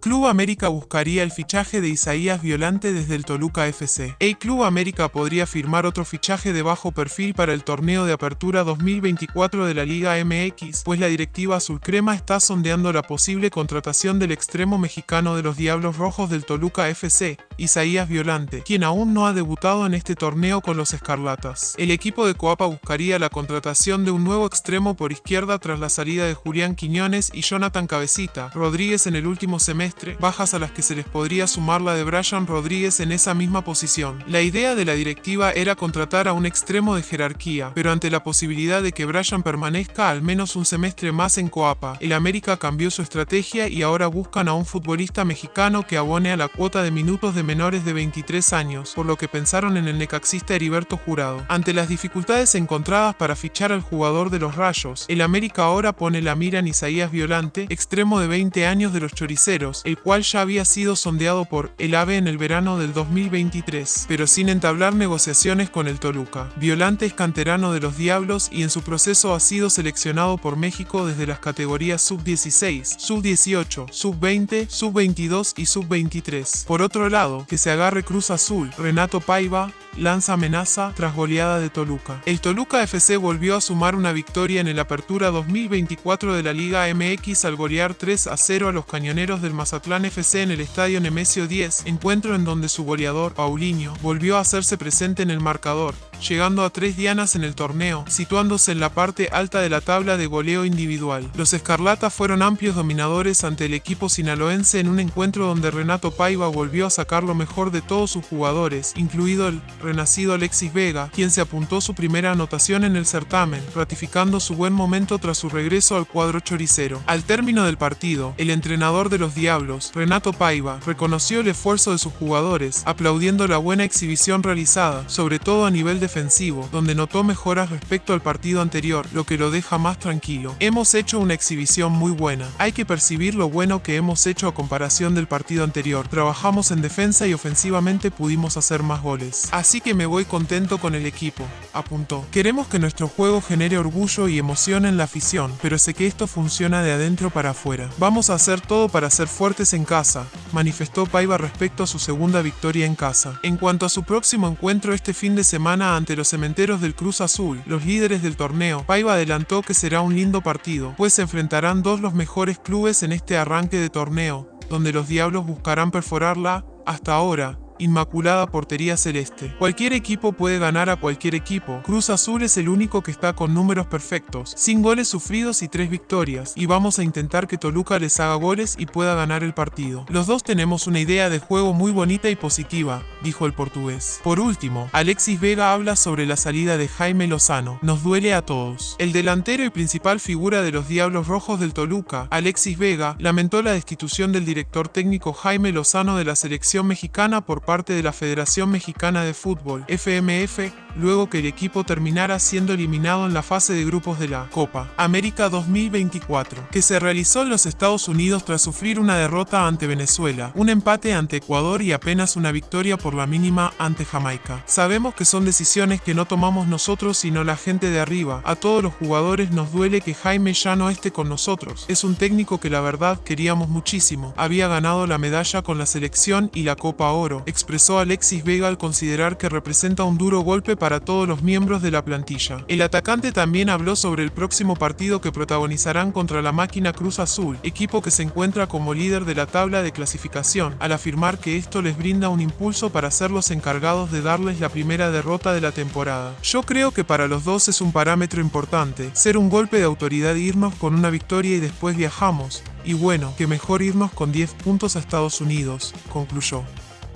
Club América buscaría el fichaje de Isaías Violante desde el Toluca FC. El Club América podría firmar otro fichaje de bajo perfil para el torneo de apertura 2024 de la Liga MX, pues la directiva azul crema está sondeando la posible contratación del extremo mexicano de los Diablos Rojos del Toluca FC, Isaías Violante, quien aún no ha debutado en este torneo con los Escarlatas. El equipo de Coapa buscaría la contratación de un nuevo extremo por izquierda tras la salida de Julián Quiñones y Jonathan Cabecita Rodríguez en el último semestre bajas a las que se les podría sumar la de Brian Rodríguez en esa misma posición. La idea de la directiva era contratar a un extremo de jerarquía, pero ante la posibilidad de que Brian permanezca al menos un semestre más en Coapa, el América cambió su estrategia y ahora buscan a un futbolista mexicano que abone a la cuota de minutos de menores de 23 años, por lo que pensaron en el necaxista Heriberto Jurado. Ante las dificultades encontradas para fichar al jugador de los Rayos, el América ahora pone la mira en Isaías Violante, extremo de 20 años de los choriceros, el cual ya había sido sondeado por el AVE en el verano del 2023, pero sin entablar negociaciones con el Toluca. Violante es canterano de los Diablos y en su proceso ha sido seleccionado por México desde las categorías sub-16, sub-18, sub-20, sub-22 y sub-23. Por otro lado, que se agarre Cruz Azul, Renato Paiva, lanza amenaza tras goleada de Toluca. El Toluca FC volvió a sumar una victoria en el Apertura 2024 de la Liga MX al golear 3 a 0 a los cañoneros del Mazatlán FC en el Estadio Nemesio 10, encuentro en donde su goleador, Paulinho, volvió a hacerse presente en el marcador, llegando a tres dianas en el torneo, situándose en la parte alta de la tabla de goleo individual. Los Escarlatas fueron amplios dominadores ante el equipo sinaloense en un encuentro donde Renato Paiva volvió a sacar lo mejor de todos sus jugadores, incluido el renacido Alexis Vega, quien se apuntó su primera anotación en el certamen, ratificando su buen momento tras su regreso al cuadro choricero. Al término del partido, el entrenador de los Renato Paiva, reconoció el esfuerzo de sus jugadores, aplaudiendo la buena exhibición realizada, sobre todo a nivel defensivo, donde notó mejoras respecto al partido anterior, lo que lo deja más tranquilo. Hemos hecho una exhibición muy buena. Hay que percibir lo bueno que hemos hecho a comparación del partido anterior. Trabajamos en defensa y ofensivamente pudimos hacer más goles. Así que me voy contento con el equipo, apuntó. Queremos que nuestro juego genere orgullo y emoción en la afición, pero sé que esto funciona de adentro para afuera. Vamos a hacer todo para ser fuertes en casa, manifestó Paiva respecto a su segunda victoria en casa. En cuanto a su próximo encuentro este fin de semana ante los cementeros del Cruz Azul, los líderes del torneo, Paiva adelantó que será un lindo partido, pues se enfrentarán dos los mejores clubes en este arranque de torneo, donde los Diablos buscarán perforarla, hasta ahora, Inmaculada Portería Celeste. Cualquier equipo puede ganar a cualquier equipo. Cruz Azul es el único que está con números perfectos, sin goles sufridos y tres victorias, y vamos a intentar que Toluca les haga goles y pueda ganar el partido. Los dos tenemos una idea de juego muy bonita y positiva, dijo el portugués. Por último, Alexis Vega habla sobre la salida de Jaime Lozano. Nos duele a todos. El delantero y principal figura de los Diablos Rojos del Toluca, Alexis Vega, lamentó la destitución del director técnico Jaime Lozano de la selección mexicana por parte de la Federación Mexicana de Fútbol, FMF, luego que el equipo terminara siendo eliminado en la fase de grupos de la Copa América 2024, que se realizó en los Estados Unidos tras sufrir una derrota ante Venezuela, un empate ante Ecuador y apenas una victoria por la mínima ante Jamaica. Sabemos que son decisiones que no tomamos nosotros sino la gente de arriba. A todos los jugadores nos duele que Jaime ya no esté con nosotros. Es un técnico que la verdad queríamos muchísimo. Había ganado la medalla con la selección y la Copa Oro, expresó Alexis Vega al considerar que representa un duro golpe para para todos los miembros de la plantilla. El atacante también habló sobre el próximo partido que protagonizarán contra la máquina Cruz Azul, equipo que se encuentra como líder de la tabla de clasificación, al afirmar que esto les brinda un impulso para ser los encargados de darles la primera derrota de la temporada. Yo creo que para los dos es un parámetro importante, ser un golpe de autoridad e irnos con una victoria y después viajamos, y bueno, que mejor irnos con 10 puntos a Estados Unidos, concluyó.